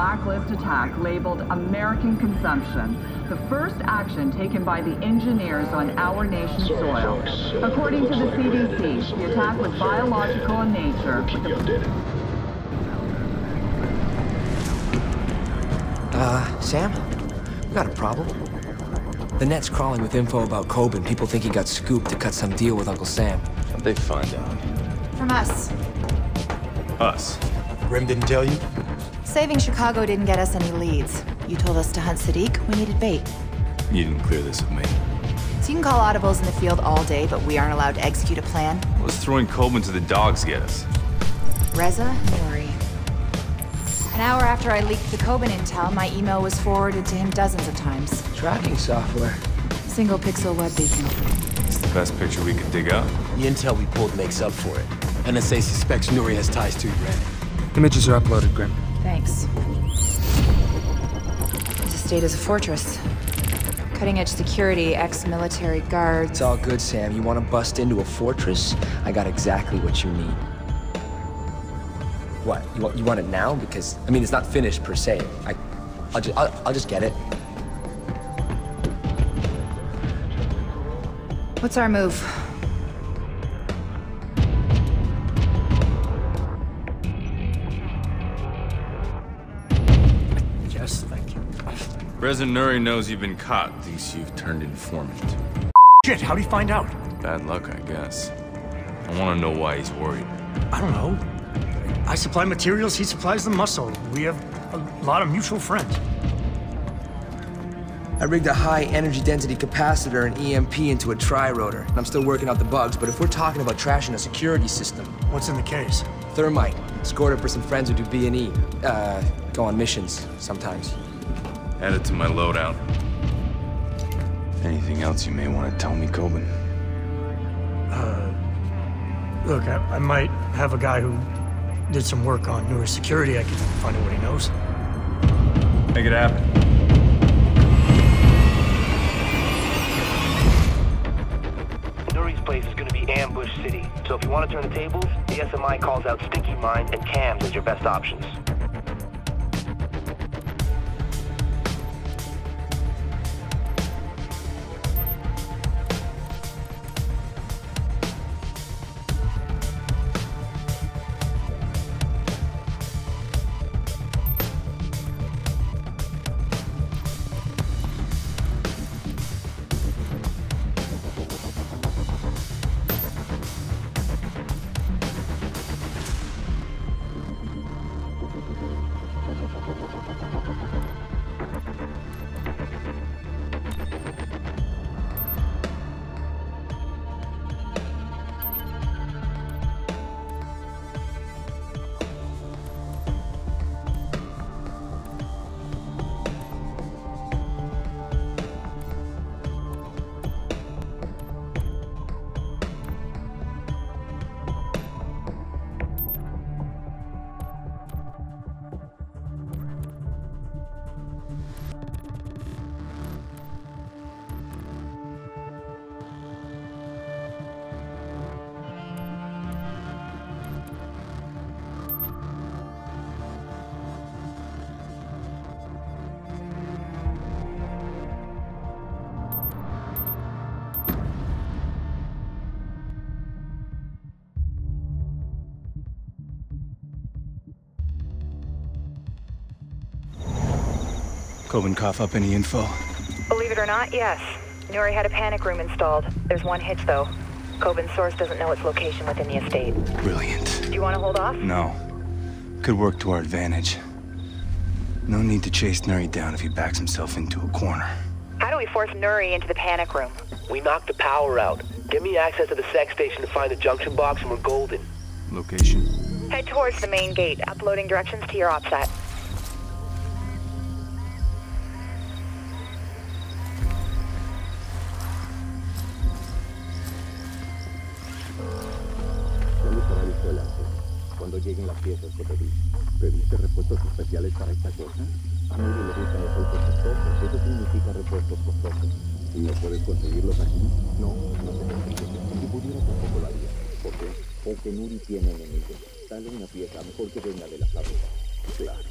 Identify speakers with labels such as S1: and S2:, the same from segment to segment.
S1: blacklist attack labeled American Consumption, the first action taken by the engineers on our nation's soil. According to the CDC, the attack was biological in nature.
S2: Uh, Sam? We got a problem. The net's crawling with info about Kobin. People think he got scooped to cut some deal with Uncle Sam.
S3: How'd they find out?
S4: From us.
S3: Us.
S5: Grim didn't tell you?
S4: Saving Chicago didn't get us any leads. You told us to hunt Sadiq, we needed bait.
S3: You didn't clear this with me.
S4: So you can call audibles in the field all day, but we aren't allowed to execute a plan?
S3: What's throwing Kobin to the dogs get us?
S4: Reza Noori. An hour after I leaked the Kobin intel, my email was forwarded to him dozens of times.
S2: Tracking software.
S4: Single pixel web beacon.
S3: It's the best picture we could dig up.
S5: The intel we pulled makes up for it. NSA suspects Nuri has ties to Iran.
S2: Images are uploaded, Grim.
S4: Thanks. This estate is a fortress. Cutting-edge security, ex-military guards.
S2: It's all good, Sam. You want to bust into a fortress? I got exactly what you need. What? You want, you want it now? Because, I mean, it's not finished per se. I, I'll, just, I'll, I'll just get it.
S4: What's our move?
S3: Reza Nuri knows you've been caught, thinks you've turned informant.
S5: Shit, how'd he find out?
S3: Bad luck, I guess. I want to know why he's worried.
S5: I don't know. I supply materials, he supplies the muscle. We have a lot of mutual friends.
S2: I rigged a high energy density capacitor and EMP into a tri-rotor. I'm still working out the bugs, but if we're talking about trashing a security system,
S5: What's in the case?
S2: thermite, scored it for some friends who do B&E. Uh, go on missions sometimes.
S3: Add it to my loadout. Anything else you may want to tell me, Kobin?
S5: Uh, Look, I, I might have a guy who did some work on newer security. I can find out what he knows.
S3: Make it happen.
S6: Nuri's place is gonna be Ambush City. So if you want to turn the tables, the SMI calls out Sticky Mines and Cams as your best options.
S5: Kobin cough up any info?
S7: Believe it or not, yes. Nuri had a panic room installed. There's one hitch, though. Kobin's source doesn't know its location within the estate.
S8: Brilliant.
S7: Do you want to hold off?
S8: No. Could work to our advantage. No need to chase Nuri down if he backs himself into a corner.
S7: How do we force Nuri into the panic room?
S6: We knocked the power out. Get me access to the sec station to find the junction box and we're golden.
S8: Location?
S7: Head towards the main gate, uploading directions to your OPSAT.
S9: Piezas pedí. ¿Pediste repuestos especiales para esta cosa? A Nuri le gustan los autos costosos. Eso significa repuestos costosos. ¿Y no puedes conseguirlos aquí? No, no se consigue. Si pudiera tampoco lo haría. ¿Por qué? Porque Nuri tiene enemigos. Dale una pieza, mejor que venga de la fábrica. Claro.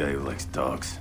S8: Guy who likes dogs.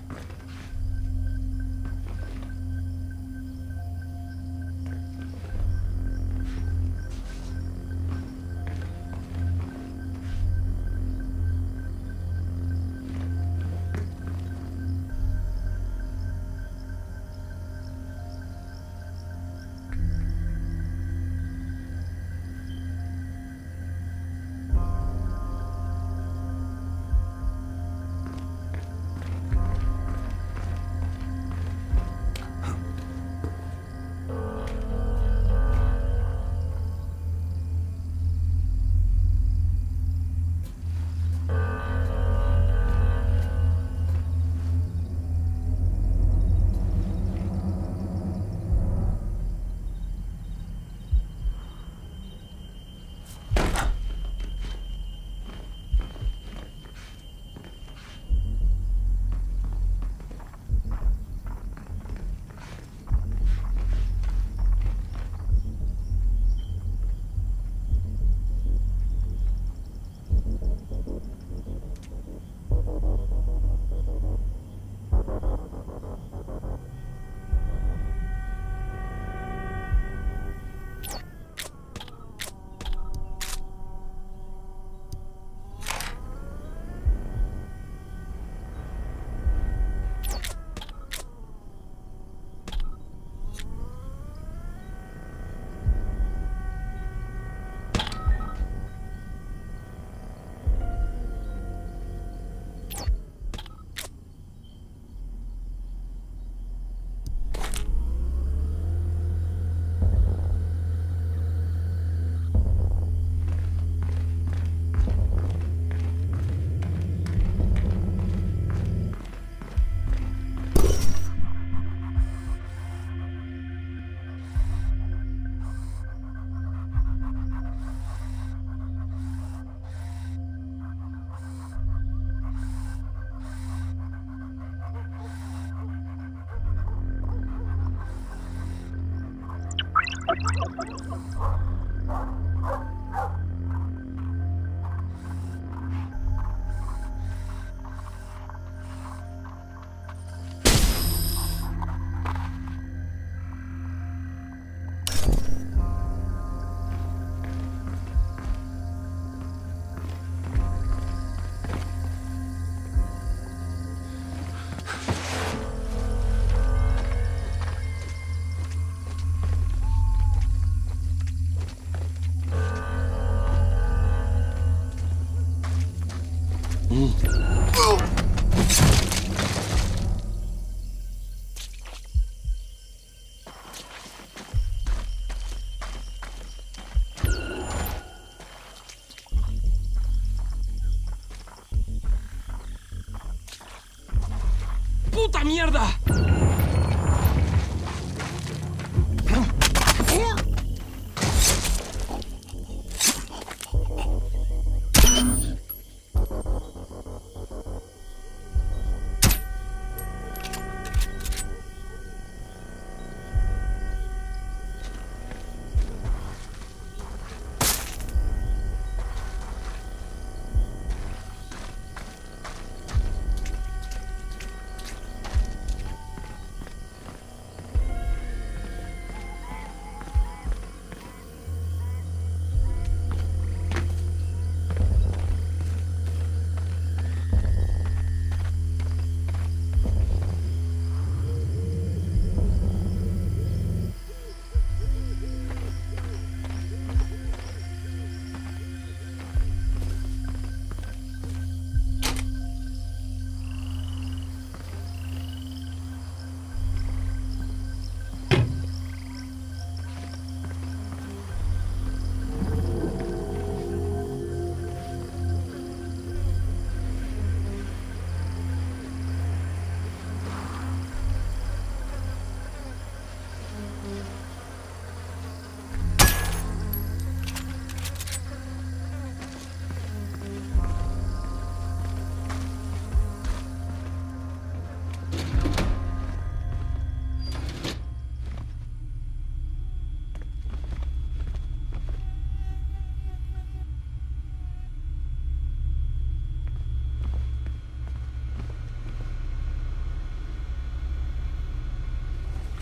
S10: ¡Puta mierda!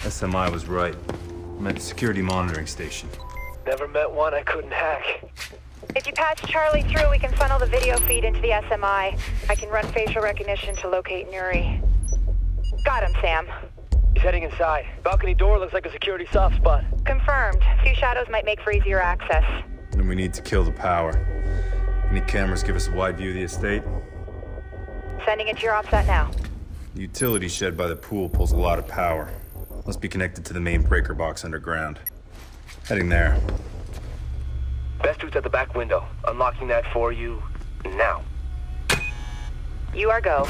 S8: SMI was right. I meant the security monitoring station.
S6: Never met one I couldn't hack.
S7: If you patch Charlie through, we can funnel the video feed into the SMI. I can run facial recognition to locate Nuri. Got him, Sam.
S6: He's heading inside. Balcony door looks like a security soft spot.
S7: Confirmed. Few shadows might make for easier access.
S8: Then we need to kill the power. Any cameras give us a wide view of the estate?
S7: Sending it to your OPSAT now.
S8: The utility shed by the pool pulls a lot of power. Must be connected to the main breaker box underground. Heading there.
S6: Best route's at the back window. Unlocking that for you now.
S7: You are go.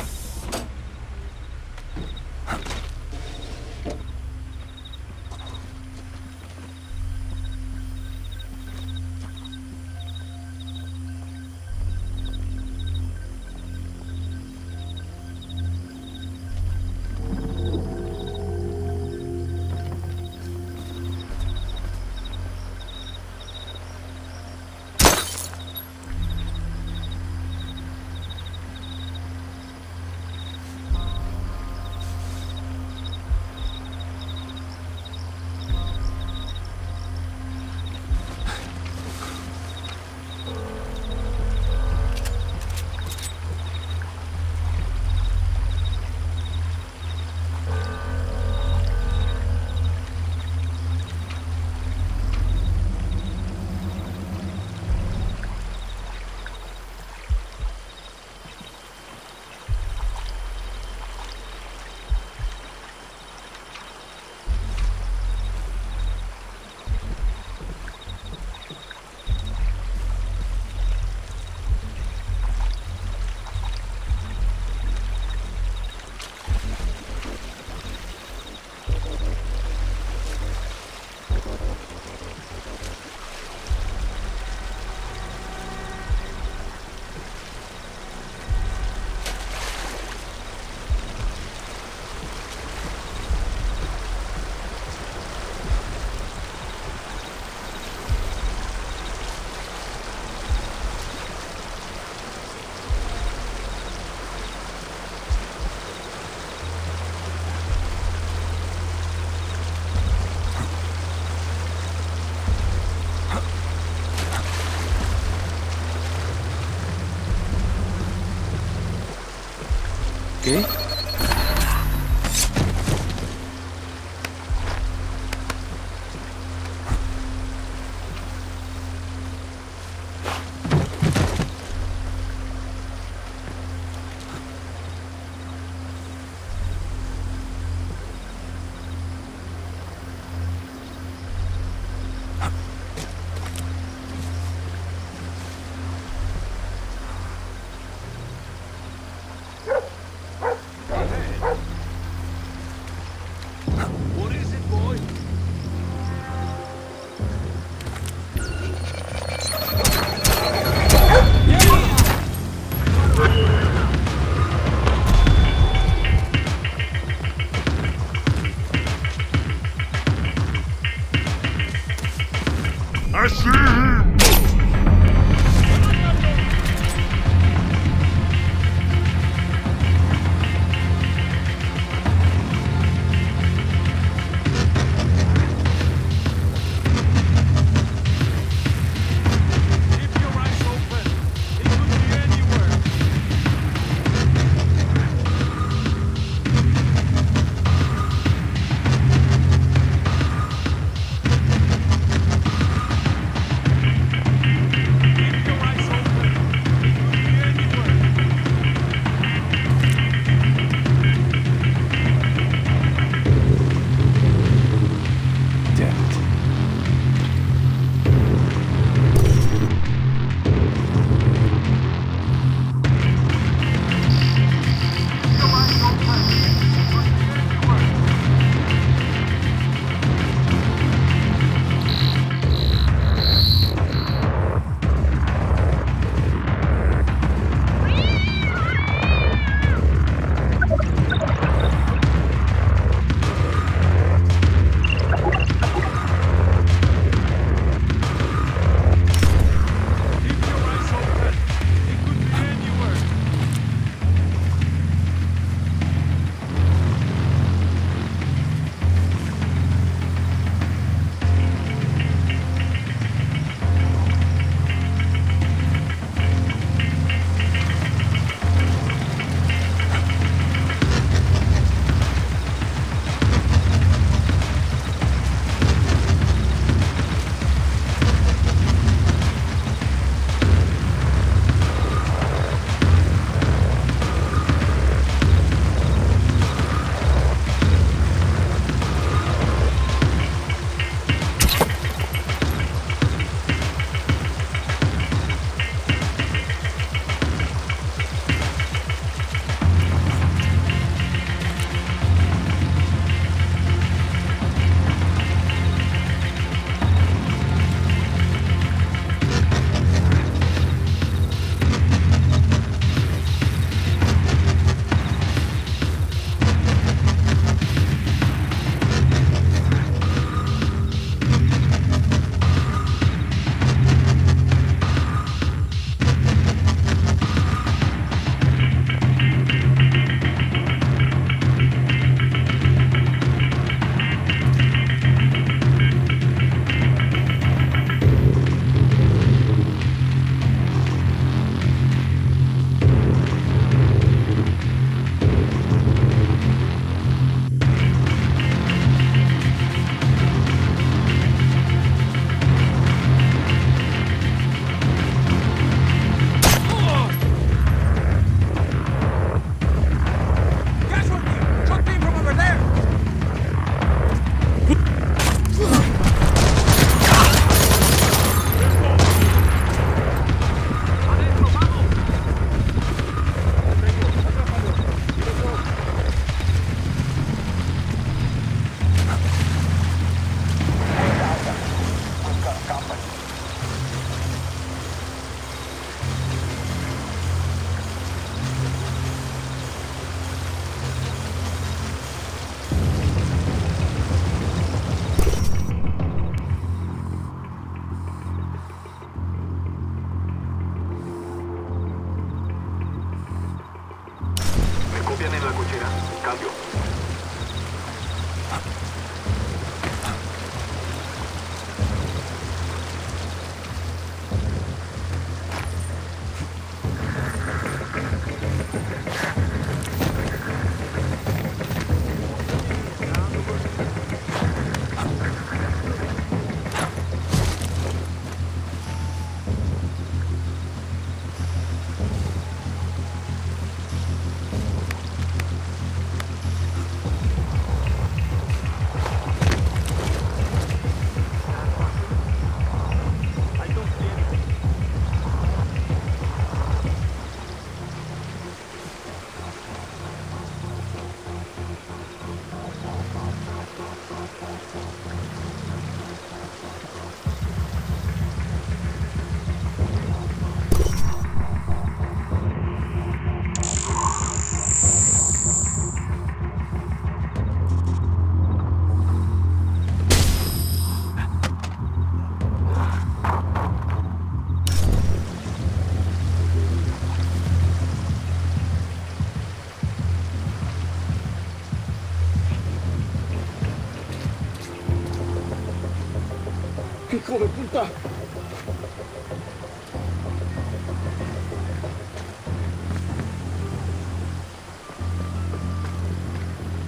S9: hijo de puta.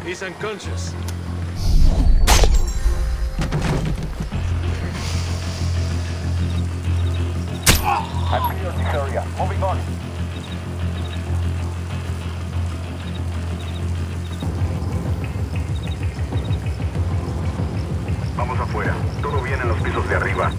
S3: He's unconscious.
S11: I've cleared this area. Moving on. Vamos afuera. todo bien en los pisos de arriba.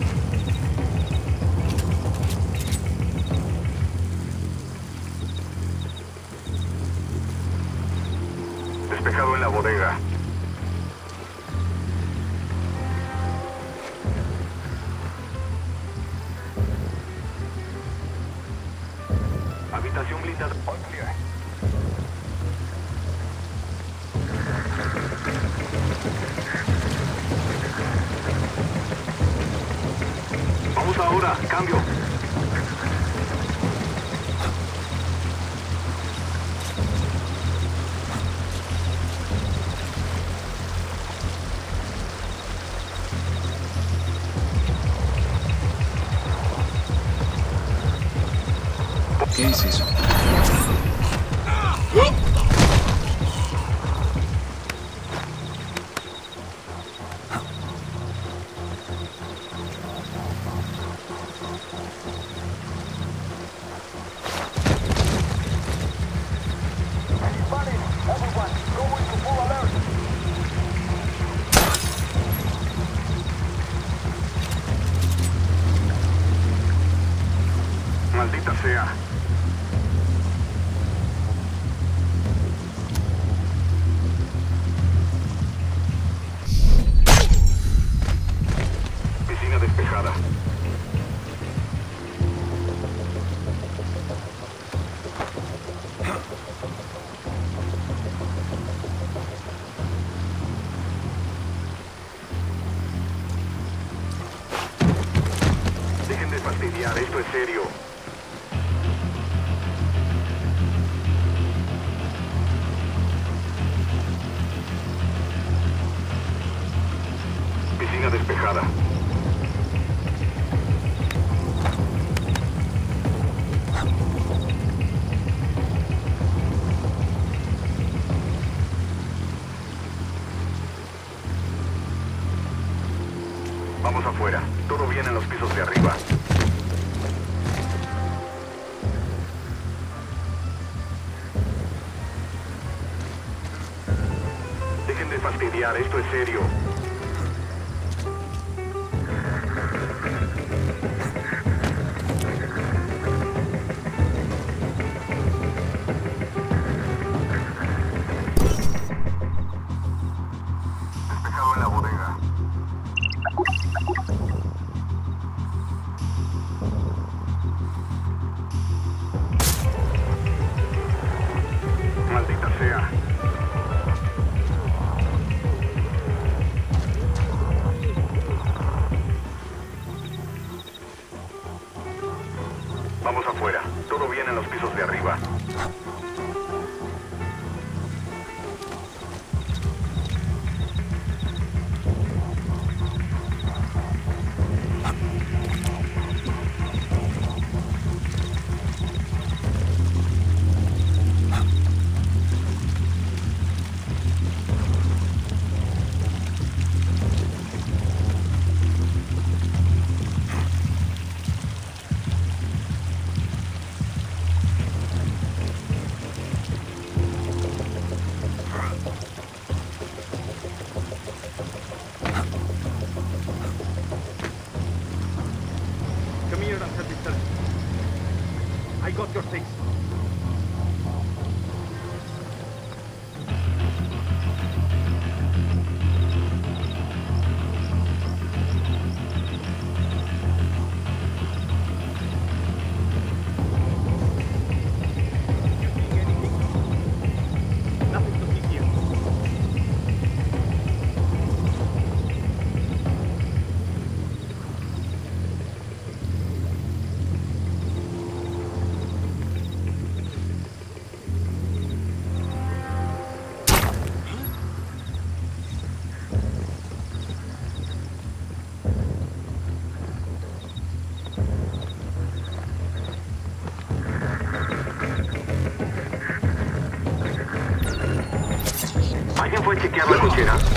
S11: serio. esto es serio. here until I got your things. Chequear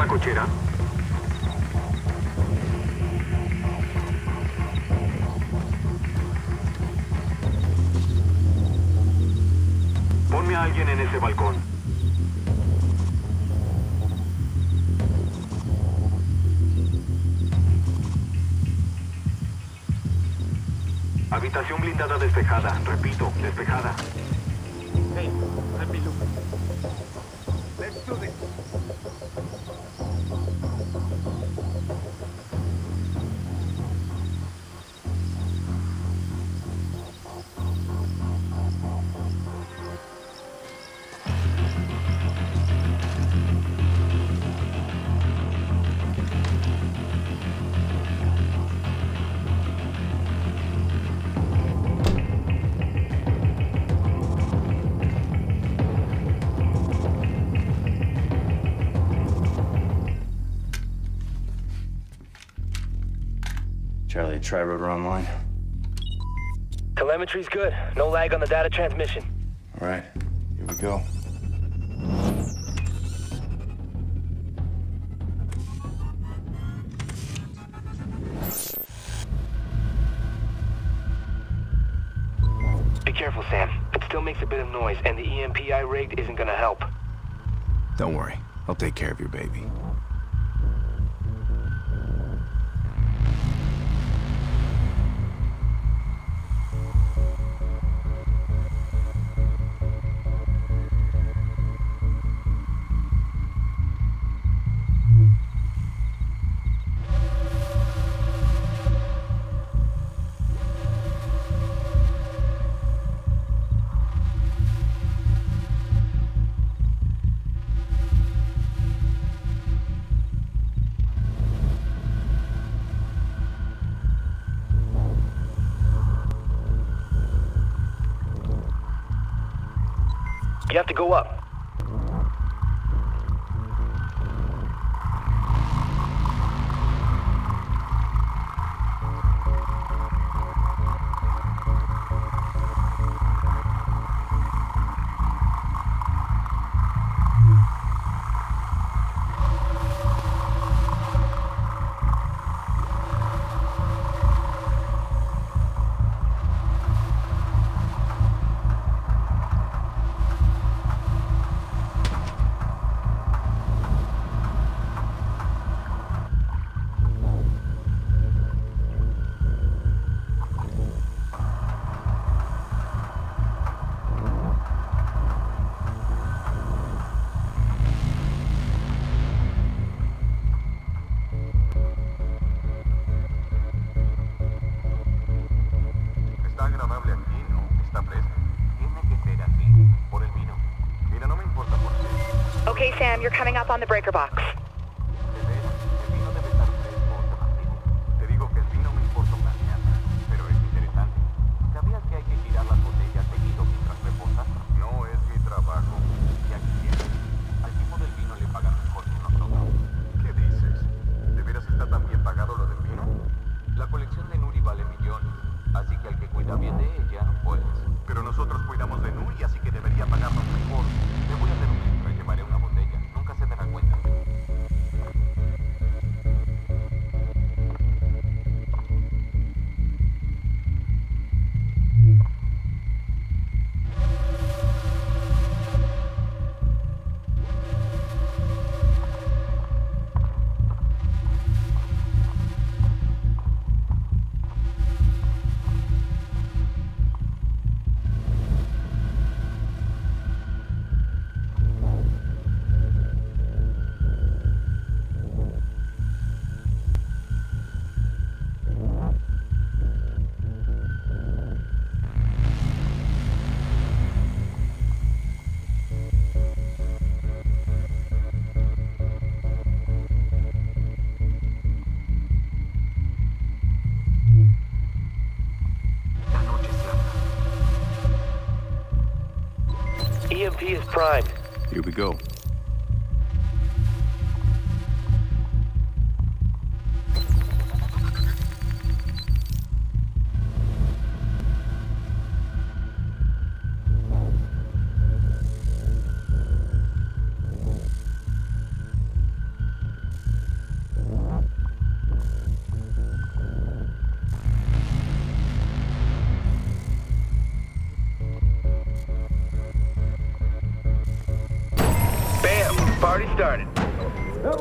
S11: la cochera? Ponme a alguien en ese balcón. Habitación blindada despejada. Repito,
S12: Charlie, tri-rotor online.
S6: Telemetry's good. No lag on the data transmission.
S12: All right, here we go.
S6: Be careful, Sam. It still makes a bit of noise, and the EMP I rigged isn't gonna help.
S8: Don't worry. I'll take care of your baby.
S6: Go up.
S9: You're coming up on the breaker box.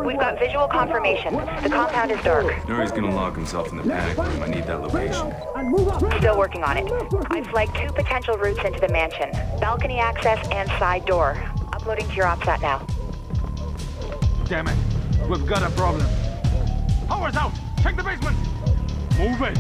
S7: We've got visual confirmation. The compound is dark.
S8: Nuri's gonna lock himself in the panic room. I need that location.
S7: Still working on it. I've flagged two potential routes into the mansion. Balcony access and side door. Uploading to your OPSAT now.
S3: Damn it. We've got a problem. Power's out. Check the basement. Move it.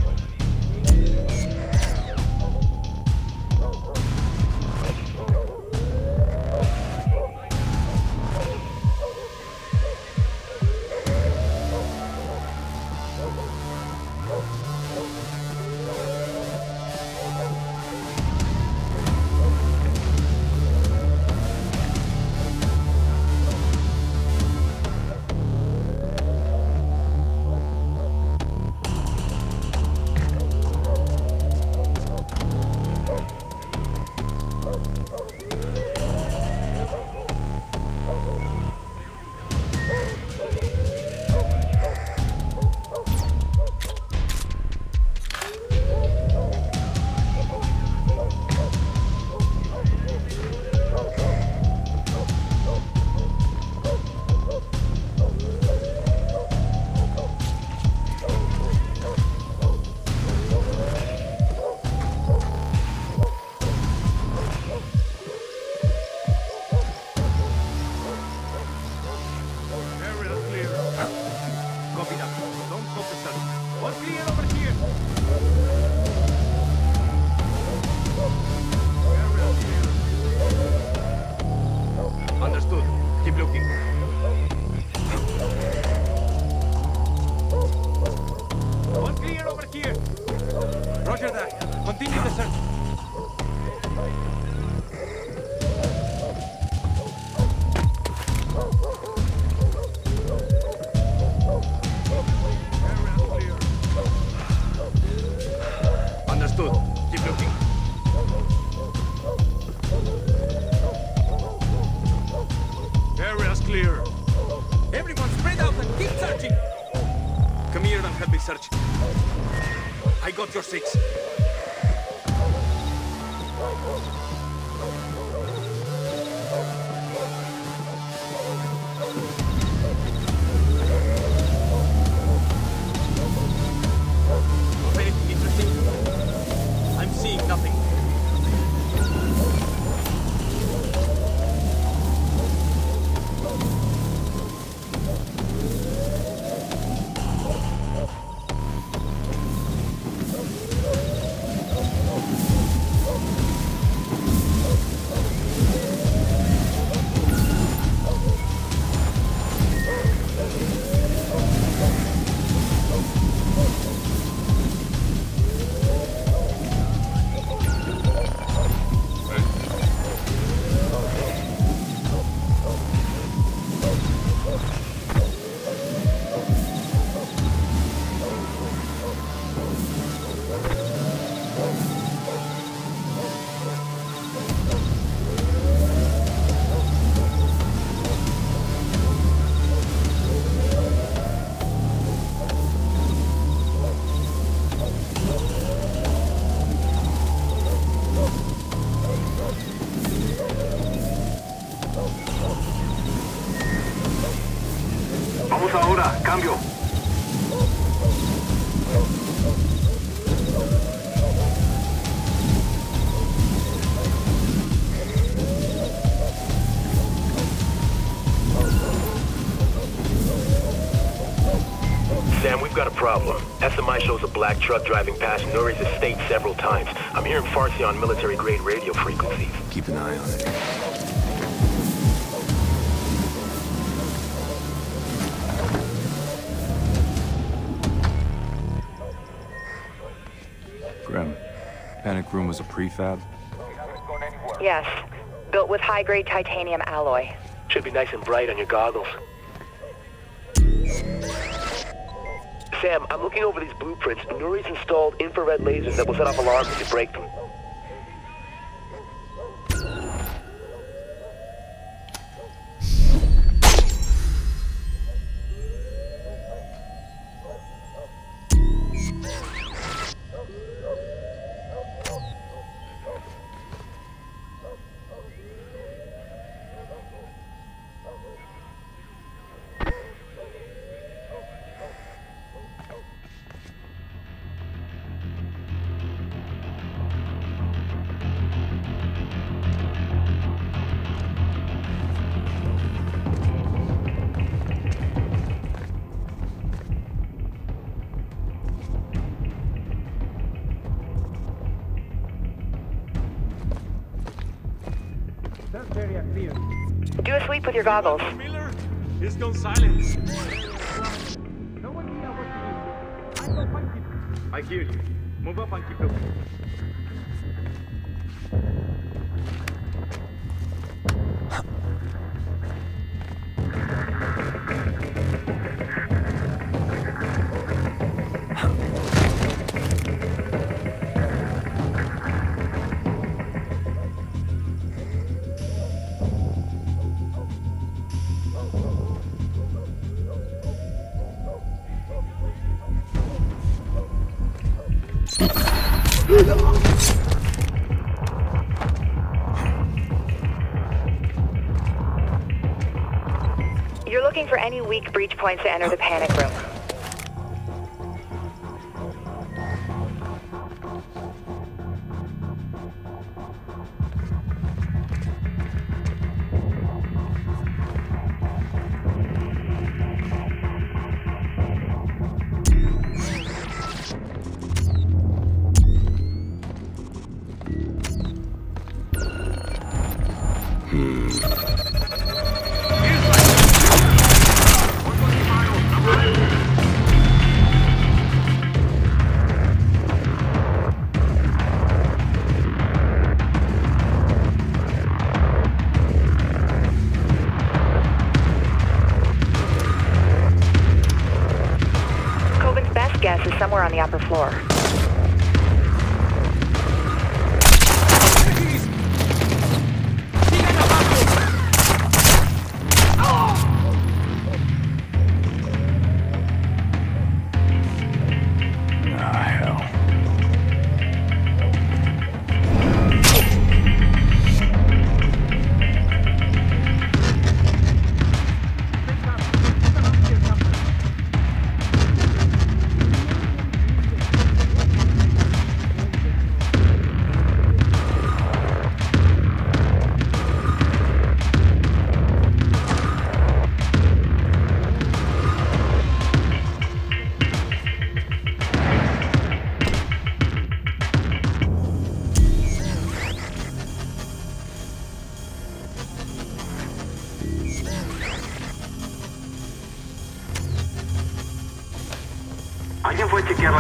S3: Here. Roger that. Continue the search.
S6: We've got a problem. SMI shows a black truck driving past Nuri's estate several times. I'm hearing Farsi on military-grade radio frequencies.
S13: Keep an eye on it.
S14: Grim, panic room was a prefab?
S7: Yes. built with high-grade titanium alloy.
S6: Should be nice and bright on your goggles. Sam, I'm looking over these blueprints. Nuri's installed infrared lasers that will set off alarms if you break them.
S7: Your goggles.
S3: Miller, he's gone silent. No one here.
S15: I hear you. Move up and keep looking.
S7: You're looking for any weak breach points to enter the panic room.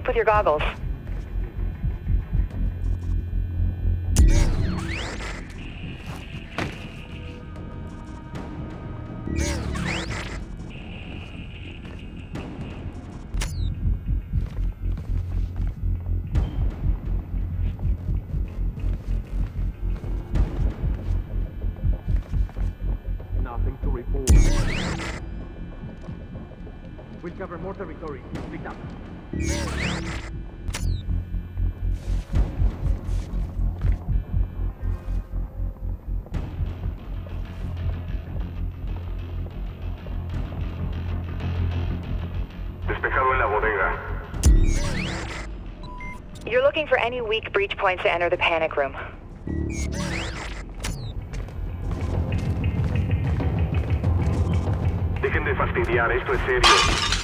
S7: Sweep with your goggles. Looking for any weak breach points to enter the panic room.
S11: Dejen de fastidiar, esto es serio.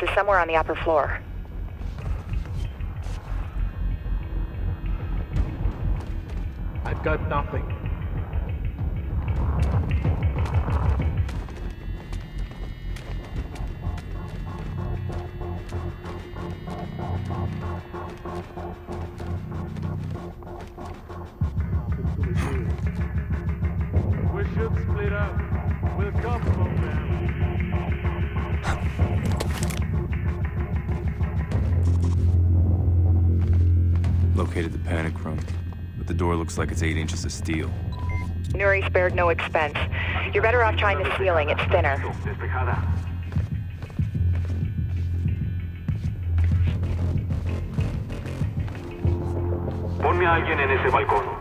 S7: Is somewhere on the upper floor.
S8: Looks like it's eight inches of steel.
S7: Nuri spared no expense. You're better off trying the ceiling, it's thinner.
S11: Ponme a alguien en ese balcón.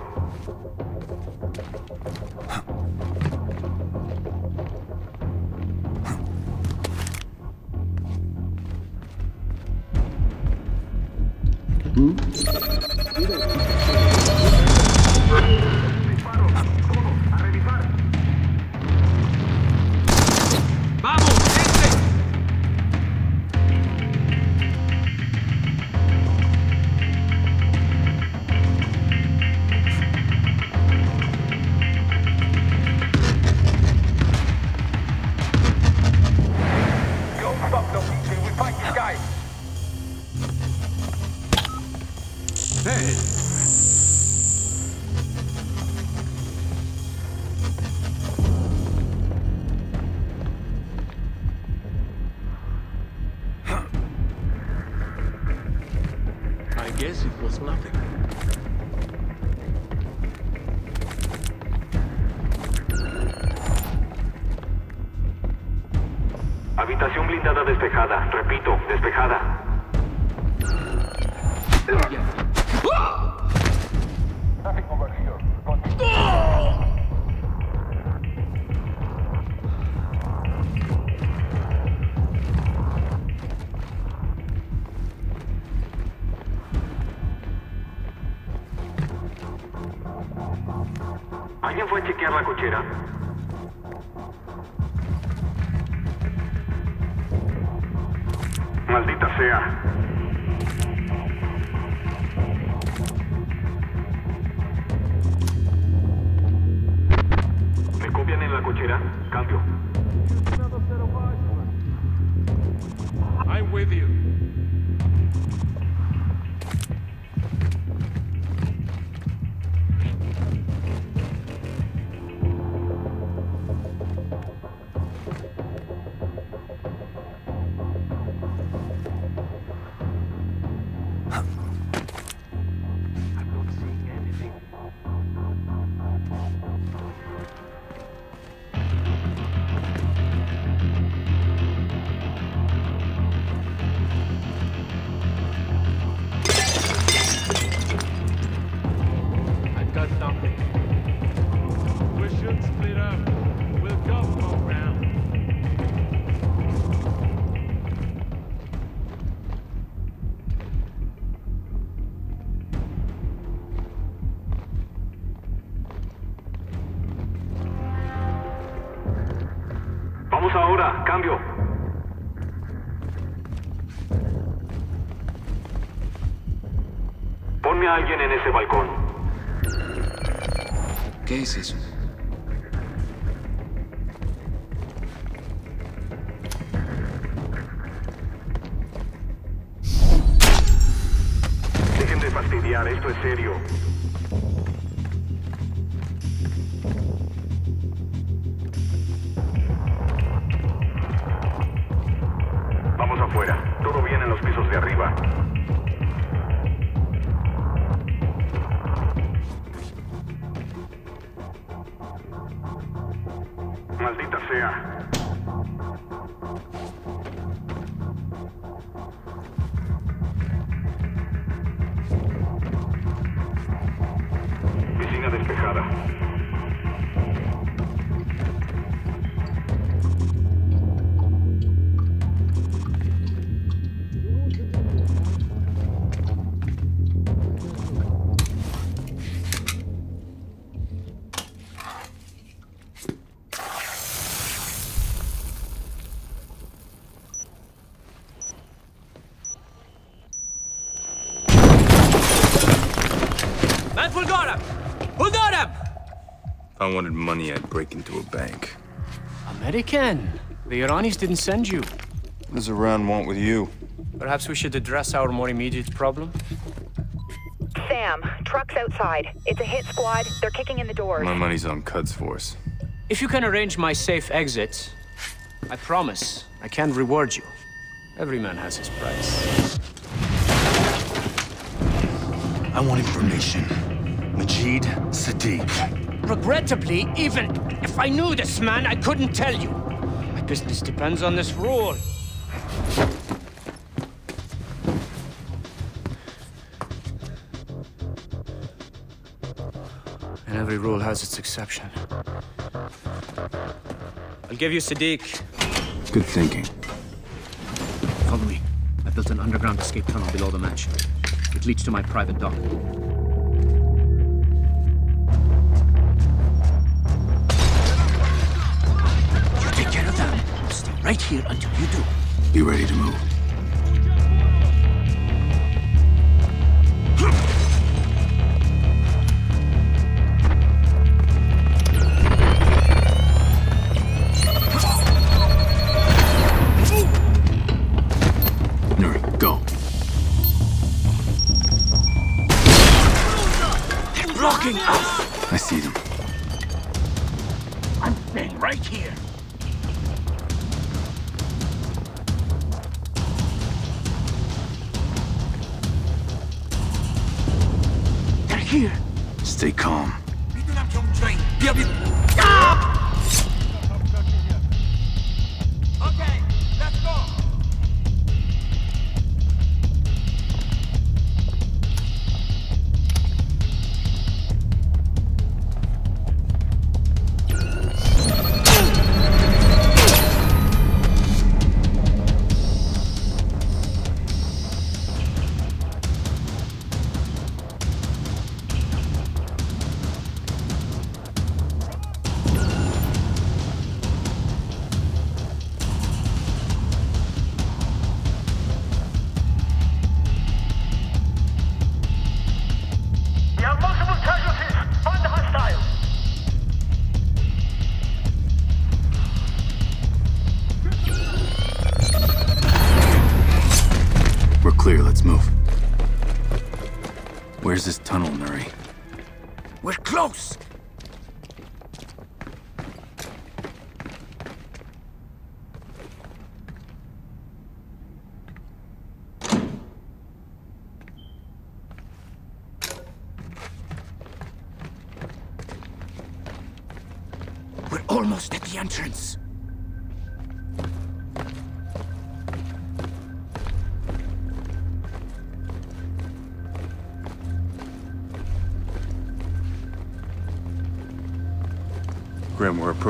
S11: ¿Alguien fue a chequear la cochera? Maldita sea. ¿Me copian en la cochera? Cambio.
S16: I'm with you.
S8: Money, I'd break into a bank.
S17: American. The Iranis didn't send you.
S8: What does Iran want with you?
S17: Perhaps we should address our more immediate problem.
S7: Sam, truck's outside. It's a hit squad. They're kicking in the doors.
S8: My money's on Quds force.
S17: If you can arrange my safe exit, I promise I can reward you. Every man has his price.
S18: I want information. Majid Sadiq.
S17: Regrettably, even if I knew this man, I couldn't tell you. My business depends on this rule. And every rule has its exception. I'll give you Sadiq.
S8: Good thinking.
S17: Follow me. I built an underground escape tunnel below the mansion. It leads to my private dock. Right here until you do.
S18: Be ready to move. Nuri, go.
S17: They're blocking us!
S18: I see them.
S17: I'm staying right here. Here.
S18: Stay calm.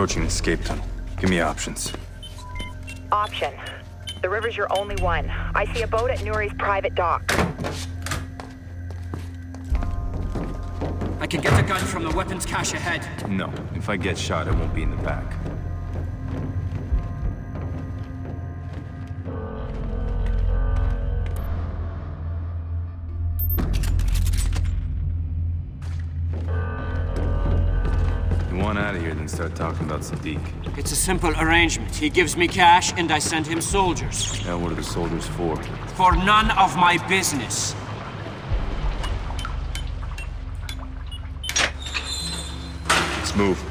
S8: Approaching the escape tunnel. Give me options.
S7: Option. The river's your only one. I see a boat at Nuri's private dock.
S17: I can get the gun from the weapons cache ahead.
S8: No. If I get shot, I won't be in the back. Want out of here, then start talking about Sadiq.
S17: It's a simple arrangement. He gives me cash, and I send him soldiers.
S8: Now, what are the soldiers for?
S17: For none of my business.
S8: Let's move.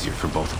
S8: Easier for both of us.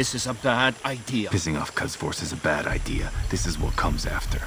S18: This is a bad idea.
S8: Pissing off Quds Force is a bad idea. This is what comes after.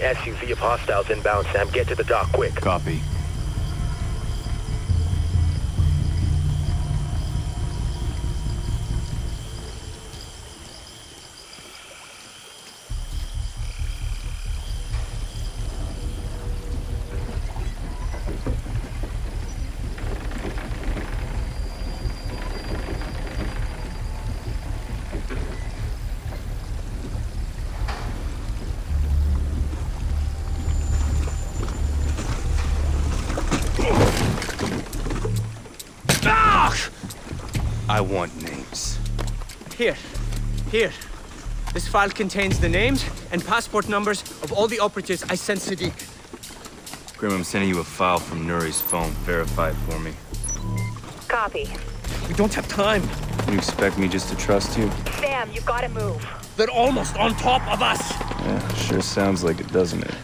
S6: SUV of hostiles inbound, Sam. Get to the dock quick.
S19: Copy.
S8: I want names.
S17: Here. Here. This file contains the names and passport numbers of all the operatives I sent Sadiq.
S8: Grim, I'm sending you a file from Nuri's phone. Verify it for me.
S7: Copy.
S17: We don't have time.
S8: You expect me just to trust you?
S7: Sam, you've got to move.
S17: They're almost on top of us.
S8: Yeah, sure sounds like it, doesn't it?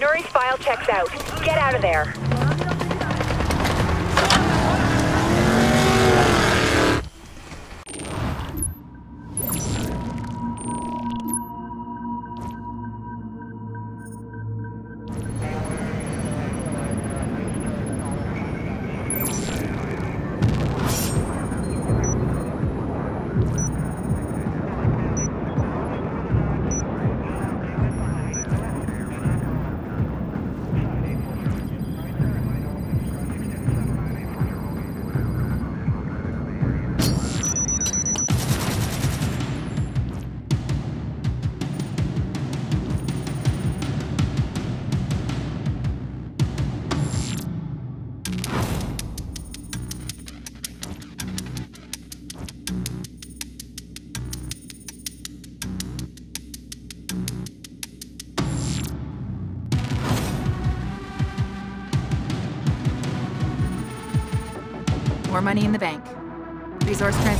S7: Nuri's file checks out. Get out of there.
S4: Money in the bank. Resource transfer.